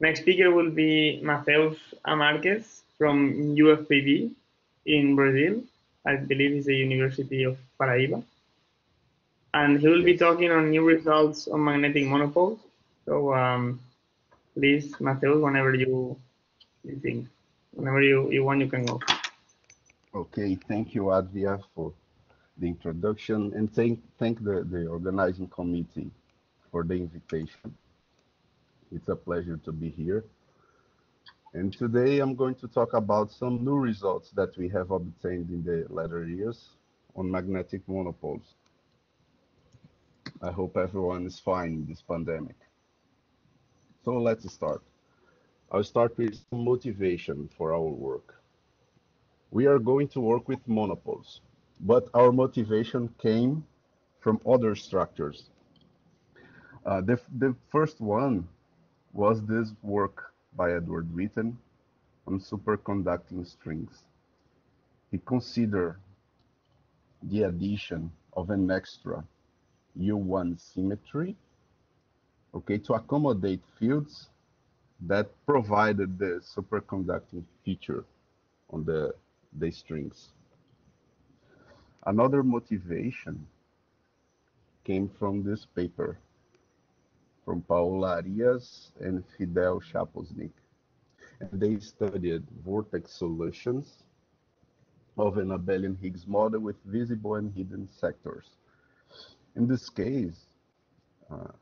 Next speaker will be Matheus Amarques from UFPB in Brazil. I believe it's the University of Paraíba. And he will be talking on new results on magnetic monopoles. So um, please, Matheus, whenever you, you think, whenever you, you want, you can go. Okay, thank you, Advia, for the introduction and thank, thank the, the organizing committee for the invitation. It's a pleasure to be here. And today I'm going to talk about some new results that we have obtained in the latter years on magnetic monopoles. I hope everyone is fine in this pandemic. So let's start. I'll start with some motivation for our work. We are going to work with monopoles, but our motivation came from other structures. Uh, the, the first one was this work by Edward Witten on superconducting strings. He considered the addition of an extra U1 symmetry, okay, to accommodate fields that provided the superconducting feature on the, the strings. Another motivation came from this paper from Paulo Arias and Fidel Schaposnik. And they studied vortex solutions of an abelian Higgs model with visible and hidden sectors. In this case, uh,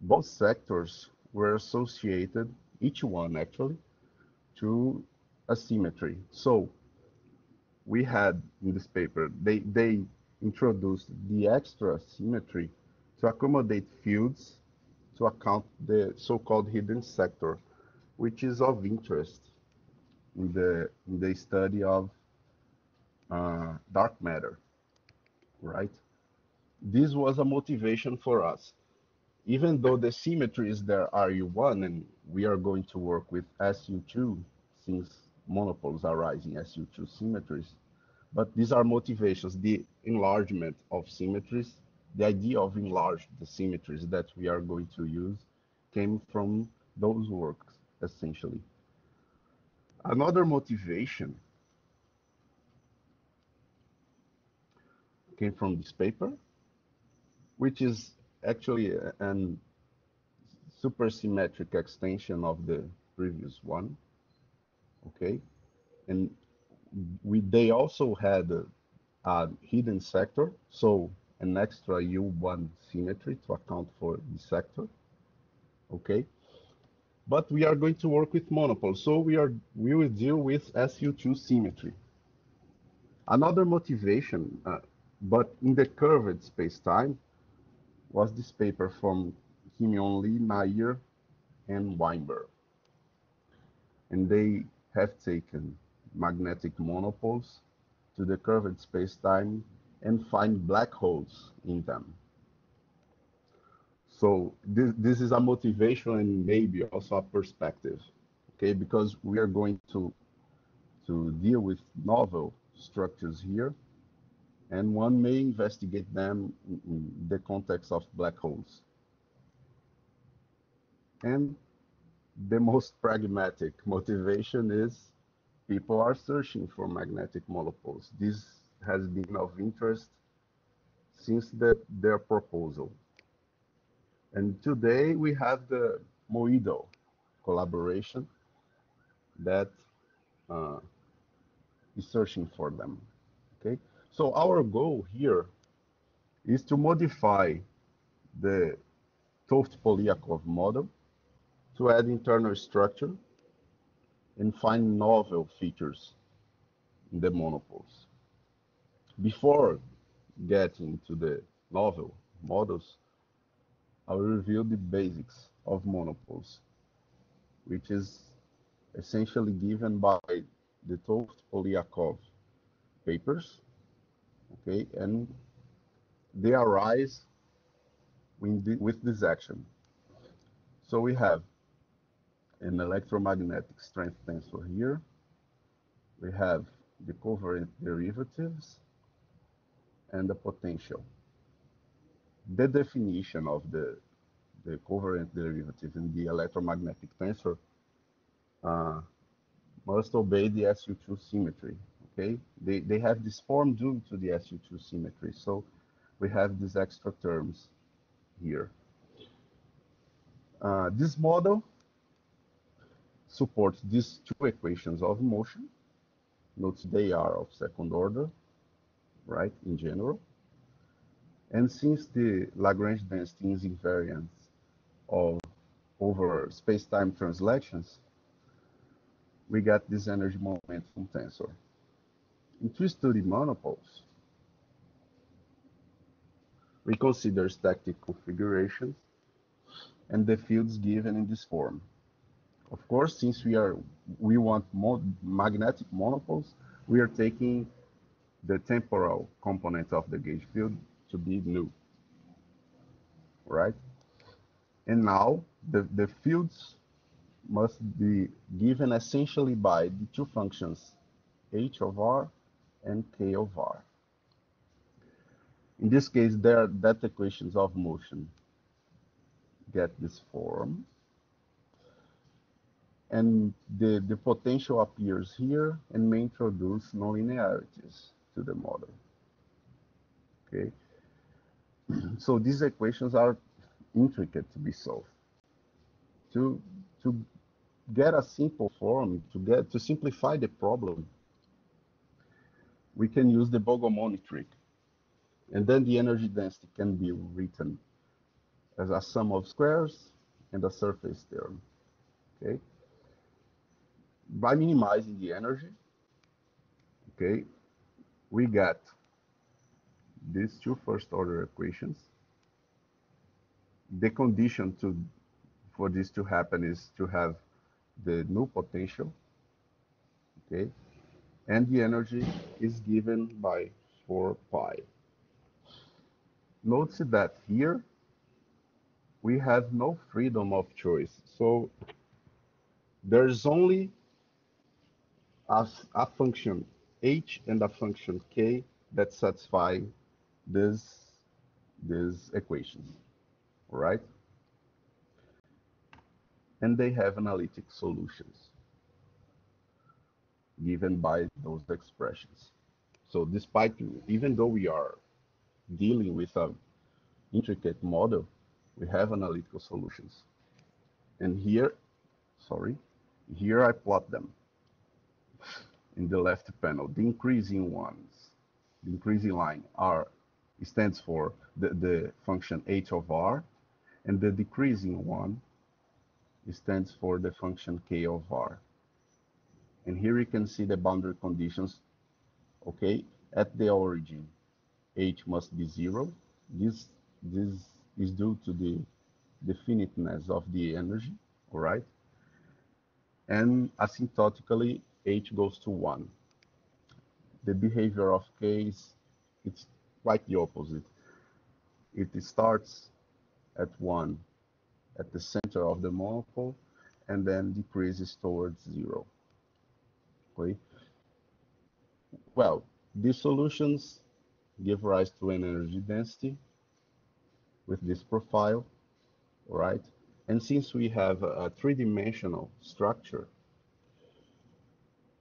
both sectors were associated, each one actually, to a symmetry. So we had in this paper, they, they introduced the extra symmetry to accommodate fields to account the so-called hidden sector, which is of interest in the in the study of uh, dark matter, right? This was a motivation for us. Even though the symmetries there are U1 and we are going to work with SU2 since monopoles are rising SU2 symmetries, but these are motivations, the enlargement of symmetries the idea of enlarged the symmetries that we are going to use came from those works, essentially. Another motivation came from this paper, which is actually an supersymmetric extension of the previous one. Okay, and we they also had a, a hidden sector, so an extra U1 symmetry to account for the sector. Okay. But we are going to work with monopole. So we are we will deal with SU2 symmetry. Another motivation, uh, but in the curved space-time, was this paper from Kimyeong Lee, Nair, and Weinberg. And they have taken magnetic monopoles to the curved space-time and find black holes in them. So this, this is a motivation and maybe also a perspective, okay? Because we are going to, to deal with novel structures here, and one may investigate them in the context of black holes. And the most pragmatic motivation is people are searching for magnetic monopoles. This has been of interest since the, their proposal. And today we have the MoEDAL collaboration that uh, is searching for them. Okay, so our goal here is to modify the 't Polyakov model to add internal structure and find novel features in the monopoles. Before getting to the novel models, I will review the basics of monopoles, which is essentially given by the 't Polyakov papers, okay, and they arise the, with this action. So we have an electromagnetic strength tensor here. We have the covariant derivatives and the potential. The definition of the, the covariant derivative in the electromagnetic tensor, uh, must obey the SU2 symmetry, okay? They, they have this form due to the SU2 symmetry. So we have these extra terms here. Uh, this model supports these two equations of motion. Notice they are of second order, right, in general. And since the Lagrange density is invariant of over space-time translations, we got this energy momentum tensor. In two-study monopoles, we consider static configurations and the fields given in this form. Of course, since we are we want mo magnetic monopoles, we are taking the temporal component of the gauge field to be nu, right? And now the, the fields must be given essentially by the two functions, h of r and k of r. In this case, there that equations of motion get this form. And the, the potential appears here and may introduce nonlinearities to the model. Okay. So these equations are intricate to be solved. To, to get a simple form, to get to simplify the problem, we can use the Bogomolny trick. And then the energy density can be written as a sum of squares and a surface term. Okay. By minimizing the energy, okay, we got these two first order equations. The condition to for this to happen is to have the nu potential, okay, and the energy is given by 4 pi. Notice that here we have no freedom of choice. So there's only a, a function h and a function k that satisfy this these equations, right? And they have analytic solutions given by those expressions. So despite, even though we are dealing with an intricate model, we have analytical solutions. And here, sorry, here I plot them in the left panel. The increasing ones, the increasing line R stands for the, the function h of r, and the decreasing one stands for the function k of r. And here you can see the boundary conditions, okay, at the origin. h must be zero. This, this is due to the definiteness of the energy, all right? And asymptotically, h goes to one. The behavior of k is it's quite the opposite. It starts at one at the center of the monopole and then decreases towards zero. Okay. Well, these solutions give rise to an energy density with this profile, right? And since we have a, three-dimensional structure,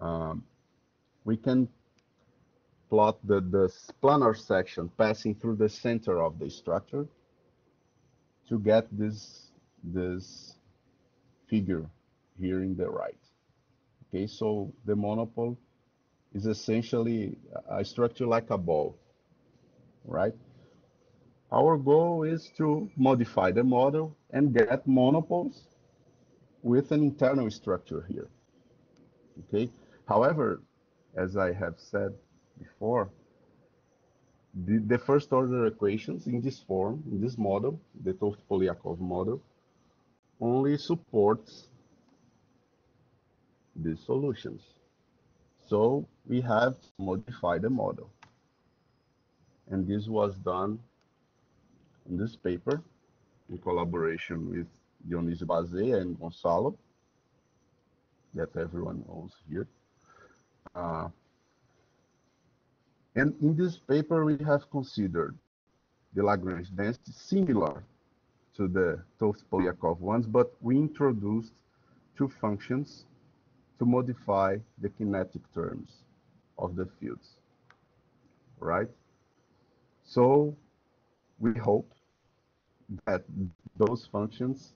um, we can plot the, the planar section passing through the center of the structure to get this, this figure here in the right. Okay, so the monopole is essentially a structure like a ball, right? Our goal is to modify the model and get monopoles with an internal structure here. Okay. However, as I have said before, the, the first order equations in this form, in this model, the 't Hooft-Polyakov model, only supports these solutions. So we have to modify the model. And this was done in this paper in collaboration with Dionísio Bazeia and Gonzalo, that everyone knows here. Uh, and in this paper, we have considered the Lagrange density similar to the 't Hooft-Polyakov ones, but we introduced two functions to modify the kinetic terms of the fields, right? So we hope that those functions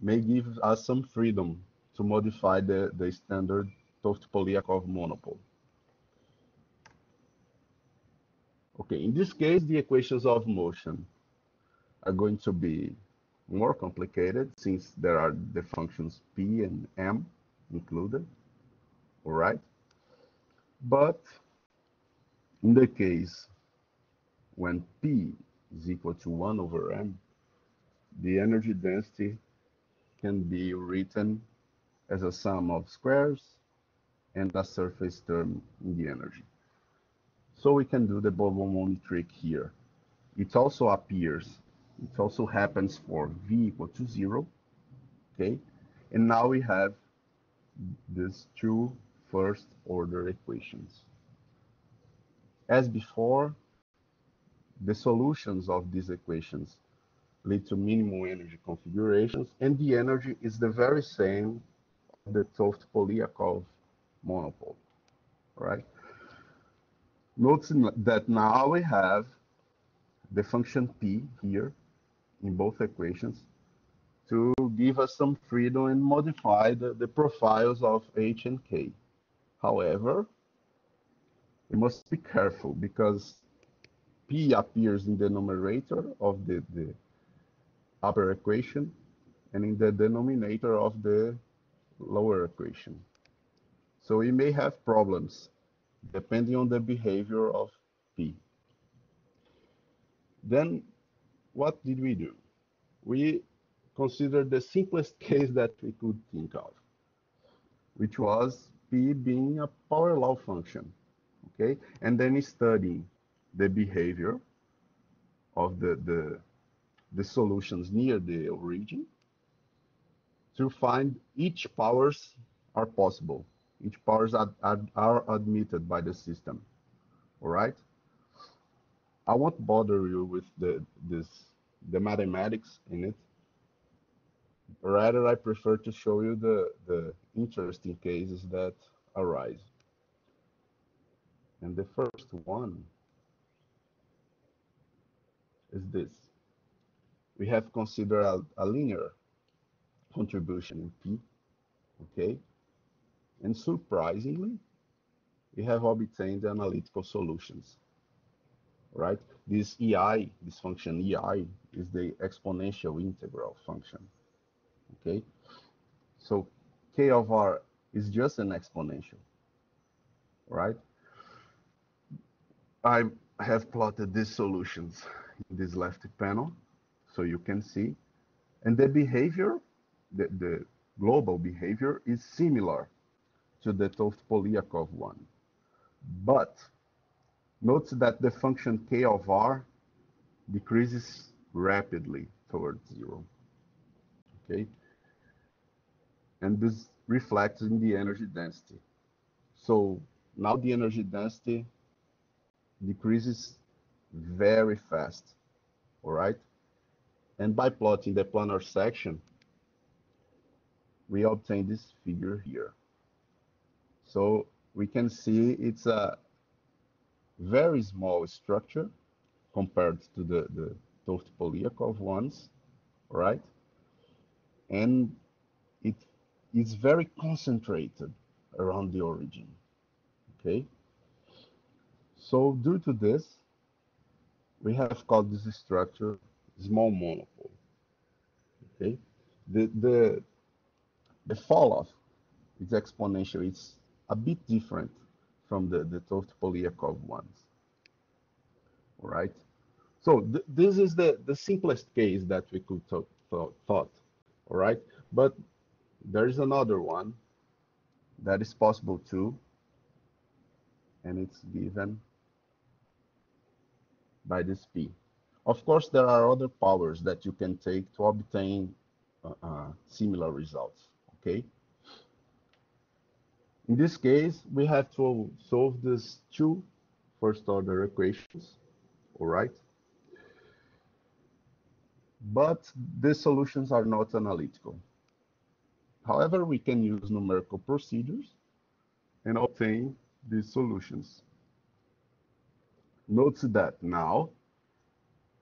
may give us some freedom to modify the, the standard 't Hooft-Polyakov monopole. Okay, in this case, the equations of motion are going to be more complicated since there are the functions p and m included, all right? But in the case when p is equal to 1 over m, the energy density can be written as a sum of squares and a surface term in the energy. So we can do the Bogomolny trick here. It also appears, it also happens for v equal to 0, okay? And now we have these two first order equations. As before, the solutions of these equations lead to minimal energy configurations, and the energy is the very same the 't Hooft-Polyakov monopole, right? Notice that now we have the function p here in both equations to give us some freedom and modify the, the profiles of h and k. However, we must be careful because p appears in the numerator of the, the upper equation and in the denominator of the lower equation. So we may have problems depending on the behavior of P. Then what did we do? We considered the simplest case that we could think of, which was P being a power law function, okay? And then studying the behavior of the, the, the solutions near the origin to find each powers are possible each powers are, are, are admitted by the system. All right. I won't bother you with the this the mathematics in it. Rather, I prefer to show you the the interesting cases that arise. And the first one is this. We have considered a, a linear contribution in P, okay? And surprisingly, we have obtained analytical solutions, right? This EI, this function EI, is the exponential integral function, okay? So K of R is just an exponential, right? I have plotted these solutions in this left panel, so you can see. And the behavior, the, the global behavior is similar to the 't Hooft-Polyakov one. But note that the function k of r decreases rapidly towards zero. Okay? And this reflects in the energy density. So now the energy density decreases very fast, all right? And by plotting the planar section, we obtain this figure here. So we can see it's a very small structure compared to the, the 't Hooft-Polyakov ones, right? And it is very concentrated around the origin, okay? So due to this, we have called this structure small monopole, okay? The, the, the fall off is exponential. It's a bit different from the, the 't Hooft-Polyakov ones. All right. So th this is the, the simplest case that we could th th thought. All right. But there is another one that is possible too. And it's given by this P. Of course, there are other powers that you can take to obtain uh, uh, similar results. Okay. In this case, we have to solve these two first order equations, all right? but the solutions are not analytical. However, we can use numerical procedures and obtain these solutions. Note that now,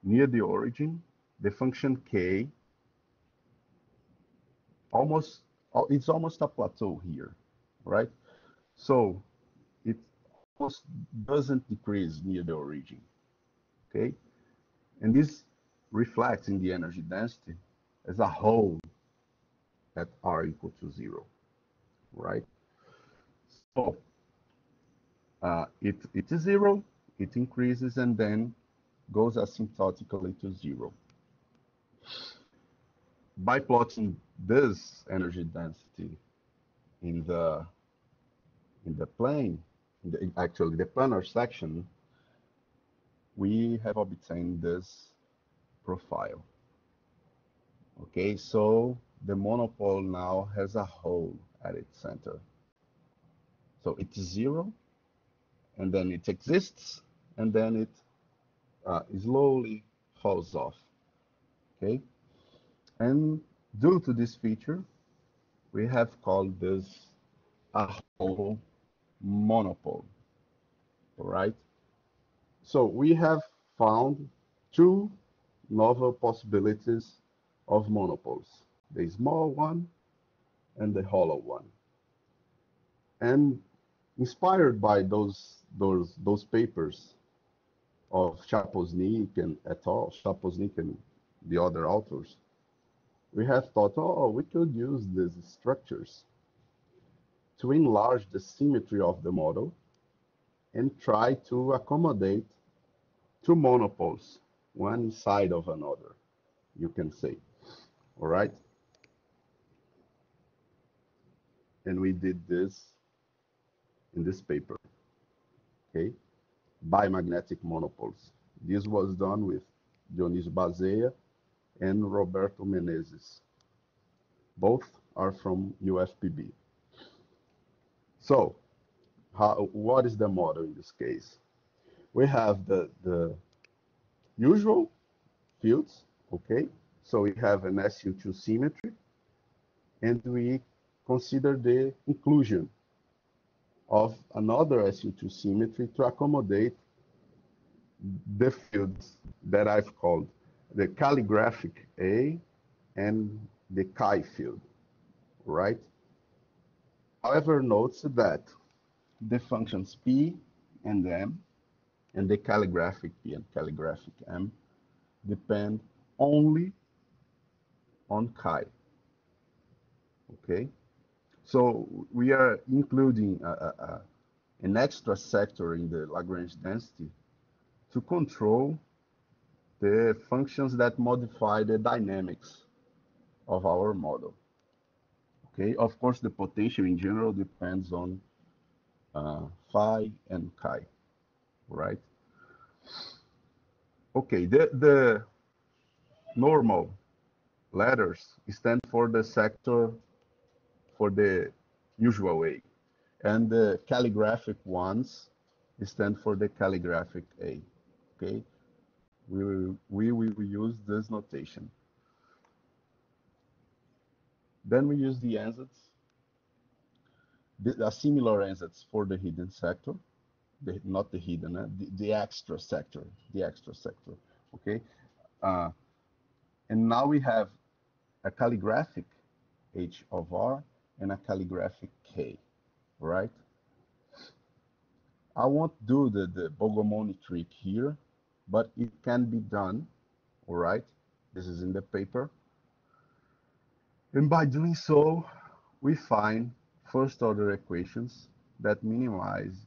near the origin, the function k almost it's almost a plateau here, right? So it almost doesn't decrease near the origin, okay? And this reflects in the energy density as a whole at r equal to zero, right? So uh, it, it is zero, it increases and then goes asymptotically to zero. By plotting this energy density in the in the plane, in the, actually the planar section, we have obtained this profile. Okay, so the monopole now has a hole at its center. So it's zero, and then it exists, and then it uh, slowly falls off. Okay, and due to this feature, we have called this a hole monopole. Right. So we have found two novel possibilities of monopoles, the small one and the hollow one. And inspired by those those those papers of Schaposnik and et al., Schaposnik and the other authors, we have thought, oh, we could use these structures to enlarge the symmetry of the model and try to accommodate two monopoles, one side of another, you can say. All right? And we did this in this paper, okay? Bimagnetic monopoles. This was done with Dionísio Bazeia and Roberto Menezes. Both are from UFPB. So, how, what is the model in this case? We have the, the usual fields, okay? So we have an SU2 symmetry, and we consider the inclusion of another SU2 symmetry to accommodate the fields that I've called the calligraphic A and the chi field, right? However, notes that the functions P and M and the calligraphic P and calligraphic M depend only on chi. Okay, so we are including a, a, a, an extra sector in the Lagrange density to control the functions that modify the dynamics of our model. Okay, of course, the potential in general depends on uh, phi and chi, right? Okay, the, the normal letters stand for the sector for the usual way, and the calligraphic ones stand for the calligraphic A, okay? we will, we will use this notation. Then we use the ansatz, the, similar ansatz for the hidden sector, the, not the hidden, uh, the, the extra sector, the extra sector, okay? Uh, and now we have a calligraphic H of R and a calligraphic K, right? I won't do the, the Bogomolny trick here, but it can be done, all right? This is in the paper. And by doing so, we find first order equations that minimize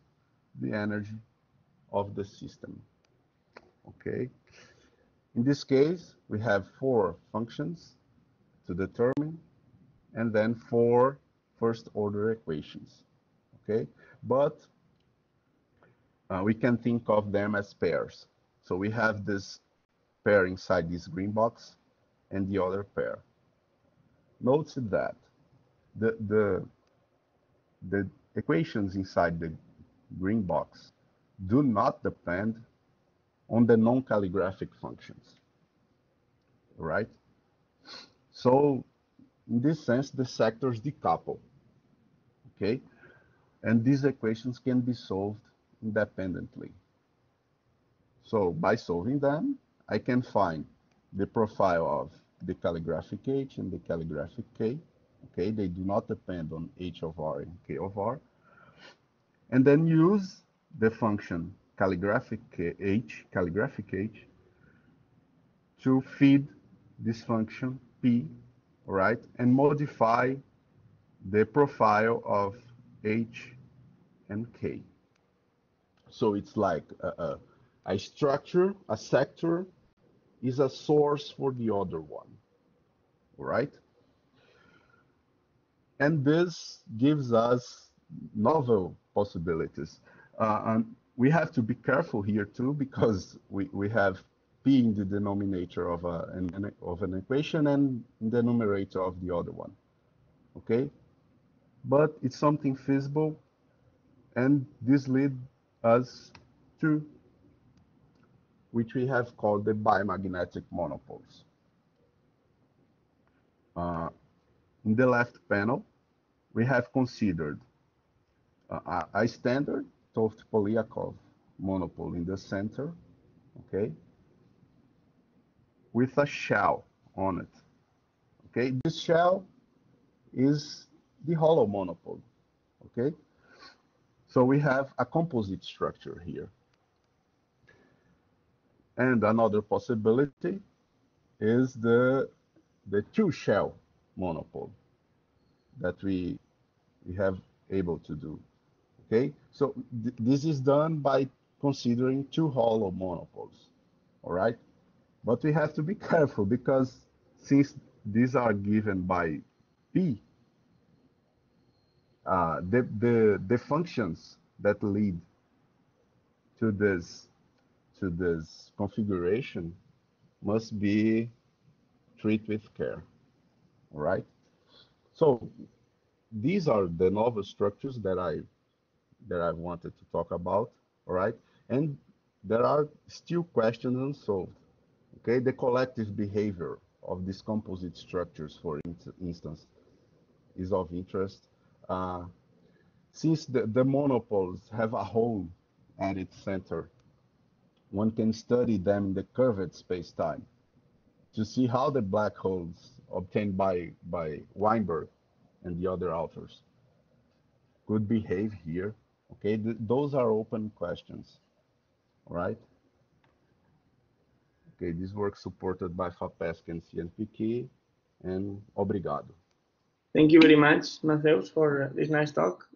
the energy of the system, okay? In this case, we have four functions to determine and then four first order equations, okay? But uh, we can think of them as pairs. So we have this pair inside this green box and the other pair. Note that the, the, the equations inside the green box do not depend on the non-calligraphic functions. right? So in this sense, the sectors decouple, okay? And these equations can be solved independently. So by solving them, I can find the profile of the calligraphic H and the calligraphic K. Okay, they do not depend on H of R and K of R. And then use the function calligraphic H, calligraphic H, to feed this function P, right, and modify the profile of H and K. So it's like a, a, a structure, a sector is a source for the other one, right? And this gives us novel possibilities. Uh, and we have to be careful here too, because we, we have p in the denominator of, a, an, of an equation and the numerator of the other one, okay? But it's something feasible, and this leads us to which we have called the bimagnetic monopoles. Uh, in the left panel, we have considered uh, a standard 't Hooft-Polyakov monopole in the center, okay, with a shell on it. Okay, this shell is the hollow monopole, okay? So we have a composite structure here. And another possibility is the, the two shell monopole that we, we have able to do. Okay, so th this is done by considering two hollow monopoles. All right, but we have to be careful because since these are given by P, uh, the, the, the functions that lead to this to this configuration must be treated with care. All right. So these are the novel structures that I that I wanted to talk about. All right. And there are still questions unsolved. Okay. The collective behavior of these composite structures, for instance, is of interest. Uh, since the, the monopoles have a hole at its center, one can study them in the curved space-time to see how the black holes obtained by, by Weinberg and the other authors could behave here. Okay, Th those are open questions, all right? Okay, this work supported by FAPESQ and CNPq, and obrigado. Thank you very much, Matheus, for this nice talk.